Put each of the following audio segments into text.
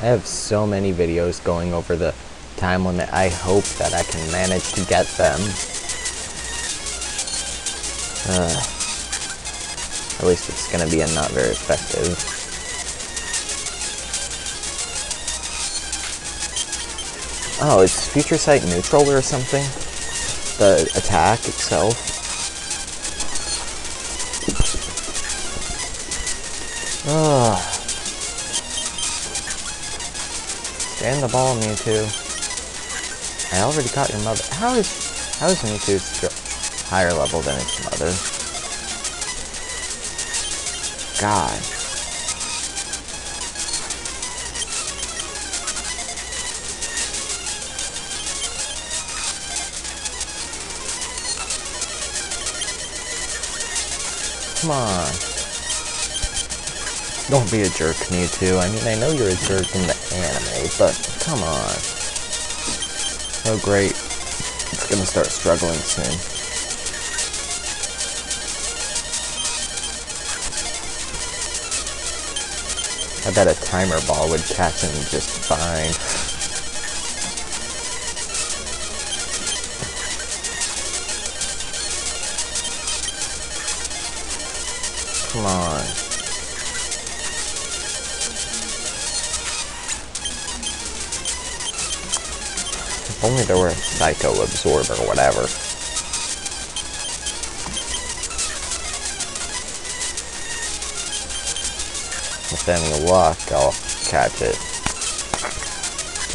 I have so many videos going over the time limit. I hope that I can manage to get them. Uh, at least it's going to be a not very effective. Oh, it's future sight neutral or something? The attack itself? Ugh. Stand the ball, Mewtwo. I already caught your mother. How is how is Mewtwo higher level than its mother? God. Come on. Don't be a jerk, Mewtwo. I mean, I know you're a jerk in the anime, but come on. Oh, great. It's gonna start struggling soon. I bet a timer ball would catch him just fine. Come on. Only there were a Psycho Absorb or whatever. With any luck, I'll catch it.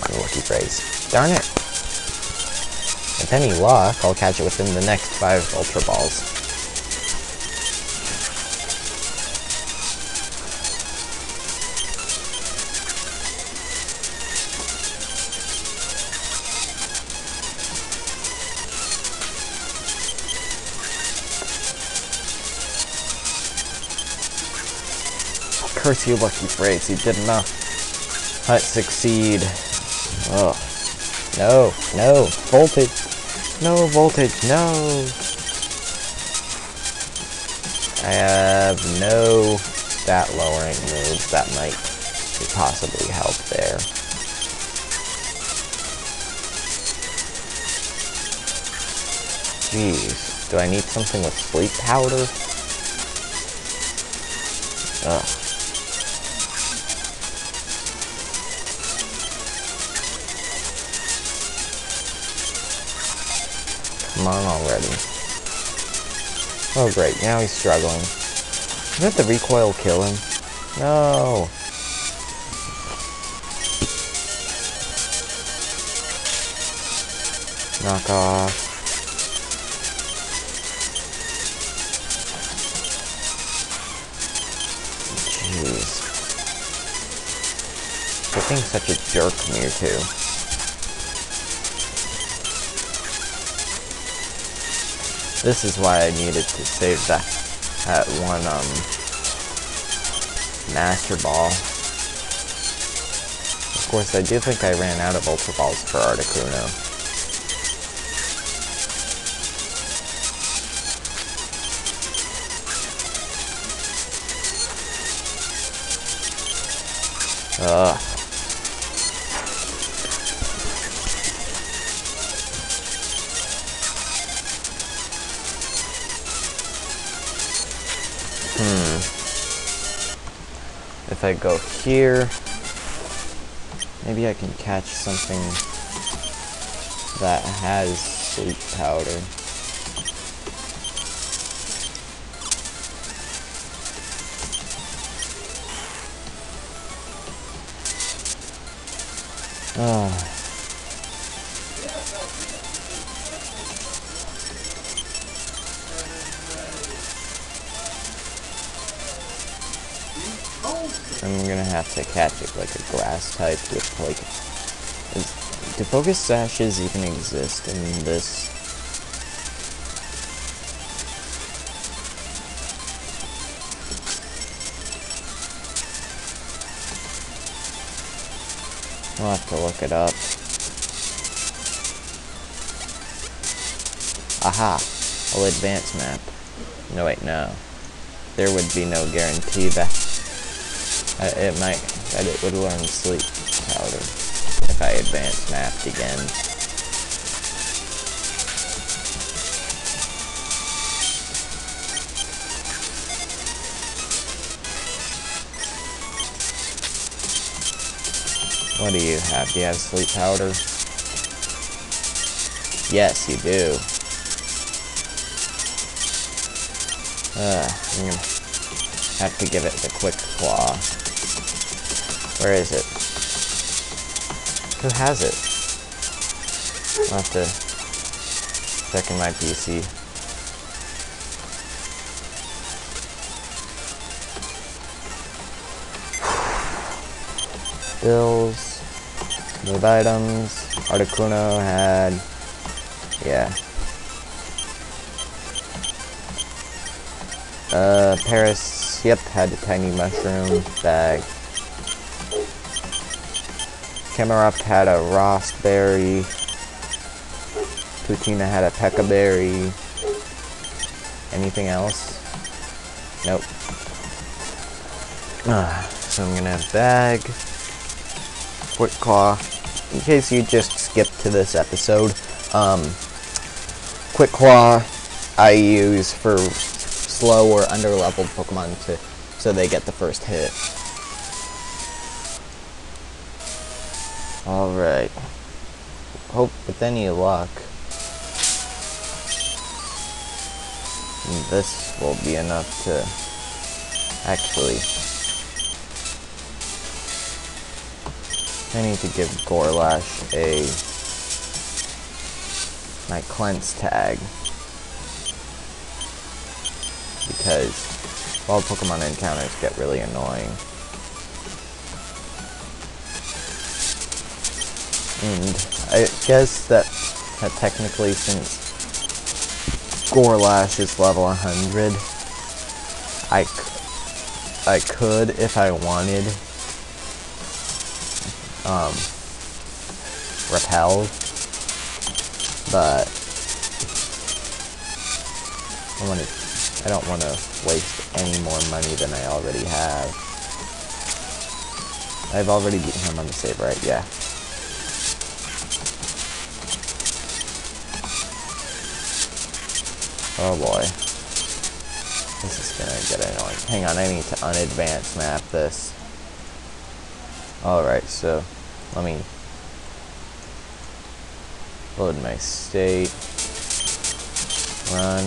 My lucky phrase. Darn it! With any luck, I'll catch it within the next five Ultra Balls. Curse you, lucky phrase. You did enough. Hut succeed. Ugh. No, no. Voltage. No voltage. No. I have no stat lowering moves that might possibly help there. Jeez. Do I need something with sleep powder? Ugh. Come on already. Oh great, now he's struggling. Didn't the recoil kill him? No! Knock off. Jeez. Quit being such a jerk, Mewtwo. This is why I needed to save that, that one, um, Master Ball. Of course, I do think I ran out of Ultra Balls for Articuno. Ugh. Hmm. If I go here, maybe I can catch something that has sleep powder. Oh. I'm gonna have to catch it like a grass type with like... Do focus sashes even exist in this? I'll have to look it up. Aha! I'll advance map. No wait, no. There would be no guarantee that it might that it would learn sleep. powder. If I advance mapped again. What do you have? Do you have sleep powder? Yes, you do. Uh, I'm gonna have to give it the quick claw. Where is it? Who has it? I'll have to check in my PC. Bills, move items, Articuno had, yeah. Uh, Paras, yep, had a tiny mushroom bag. Camerupt had a Rawst Berry. Putina had a Pecha Berry. Anything else? Nope. Uh, so I'm gonna have bag. Quick Claw. In case you just skipped to this episode, um, Quick Claw I use for slow or underleveled Pokemon to so they get the first hit. Alright. Hope with any luck. This will be enough to actually I need to give Gorlash a my cleanse tag because wild Pokemon encounters get really annoying. And I guess that, that technically since Gorlash is level 100, I, I could, if I wanted, um, repel, but I want to I don't want to waste any more money than I already have. I've already beaten him on the save, right? Yeah. Oh boy. This is gonna get annoying. Hang on, I need to unadvanced map this. Alright, so let me load my state. Run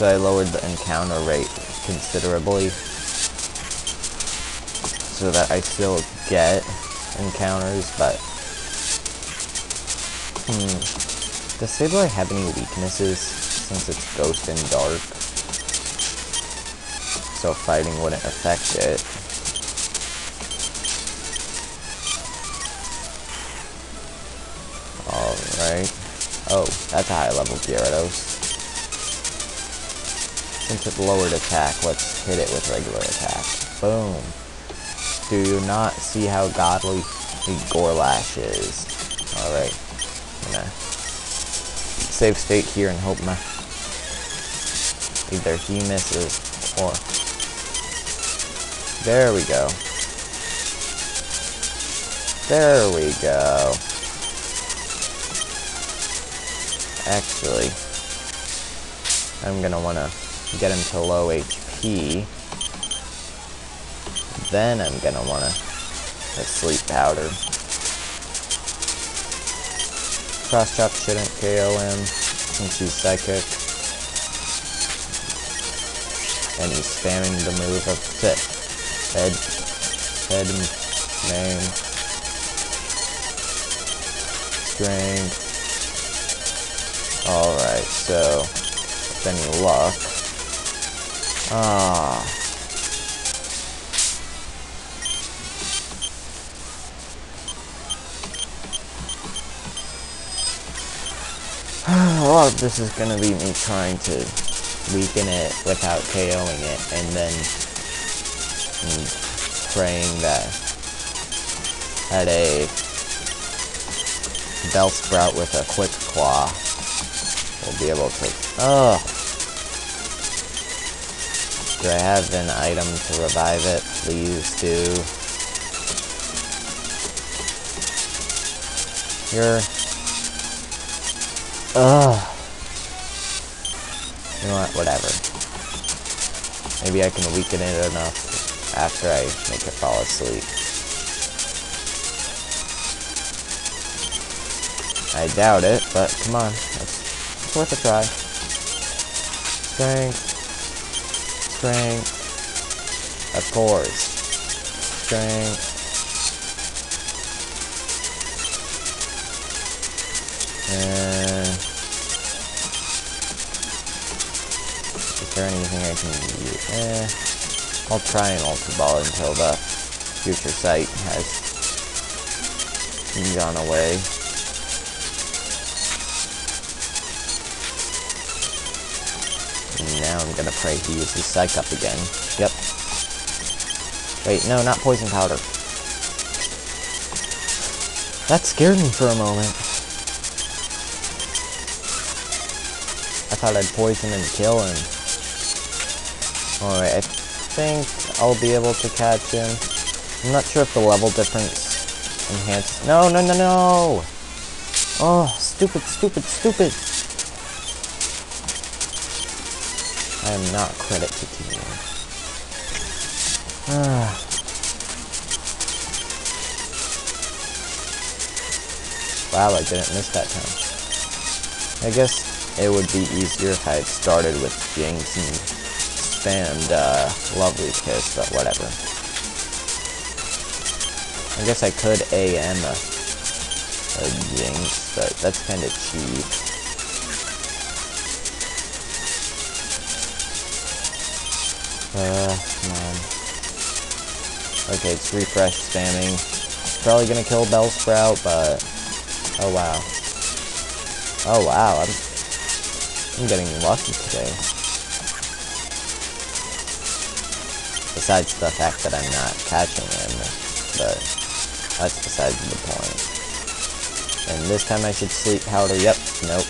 so I lowered the encounter rate considerably so that I still get encounters, but hmm, does Sableye have any weaknesses since it's ghost and dark? So fighting wouldn't affect it. Alright. Oh, that's a high level Gyarados. Since it lowered attack, let's hit it with regular attack. Boom. Do you not see how godly the Gorlash is? Alright. I'm gonna save state here and hope my either he misses or there we go. There we go. Actually, I'm gonna wanna get him to low HP. Then I'm gonna wanna sleep powder. Cross chop shouldn't KO him since he's psychic. And he's spamming the move of the head head name. Strength. Alright, so any luck, Ah. A lot of this is gonna be me trying to weaken it without KOing it, and then praying that at a Bellsprout with a quick claw will be able to. Oh. Do I have an item to revive it? Please do. You're... Ugh. You know what? Whatever. Maybe I can weaken it enough after I make it fall asleep. I doubt it, but come on. It's, it's worth a try. Strength. Strength. Of course. Strength. And there anything I can use? Eh, I'll try an Ultra Ball until the future sight has gone away. Now I'm gonna pray he uses Psych Up again. Yep. Wait, no, not Poison Powder. That scared me for a moment. I thought I'd poison and kill him. Alright, I think I'll be able to catch him. I'm not sure if the level difference enhances... No, no, no, no! Oh, stupid, stupid, stupid! I am not credit to team. Ah. Wow, I didn't miss that time. I guess it would be easier if I had started with Jynx and spammed uh, Lovely Kiss, but whatever. I guess I could AM a, a Jynx, but that's kind of cheap. Uh, come on. Okay, it's refresh spamming. Probably gonna kill Bellsprout, but... Oh wow. Oh wow, I'm I'm getting lucky today. Besides the fact that I'm not catching him, but that's besides the point. And this time I should sleep powder. Yep, nope.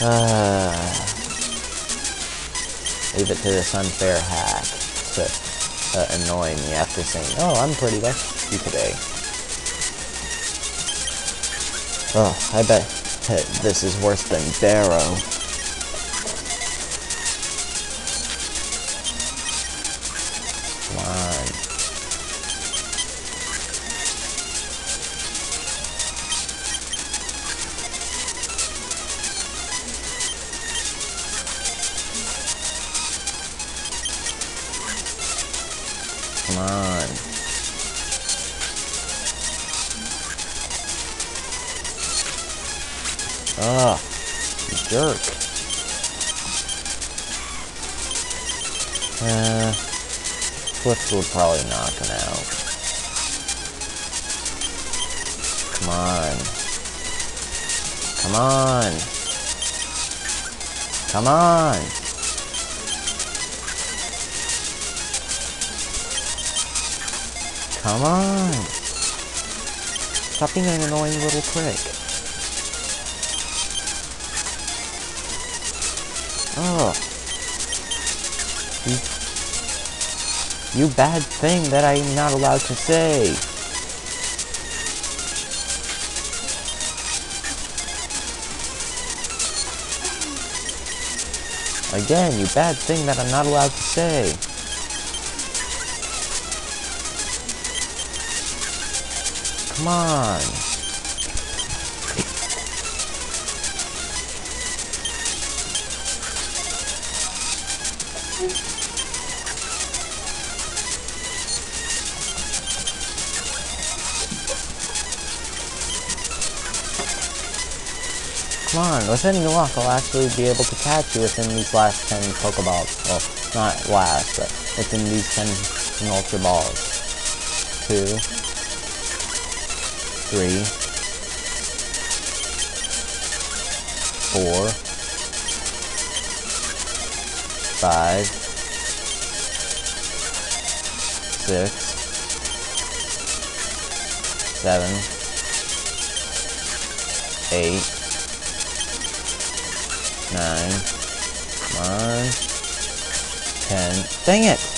Uh, leave it to this unfair hack to uh, annoy me after saying, oh, I'm pretty lucky today. Oh, I bet this is worse than Barrow. Jerk. Uh, Swift would probably knock him out. Come on. Come on. Come on. Come on. Stop being an annoying little prick. Oh. You, you bad thing that I'm not allowed to say. Again, you bad thing that I'm not allowed to say. Come on. Come on, with any luck, I'll actually be able to catch you within these last 10 Pokeballs. Well, not last, but within these 10 Ultra Balls. Two. Three. Four. Five. Six. Seven. Eight nine, nine, ten. Dang it!